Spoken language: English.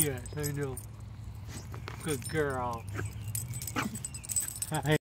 Yes, I know. Good girl.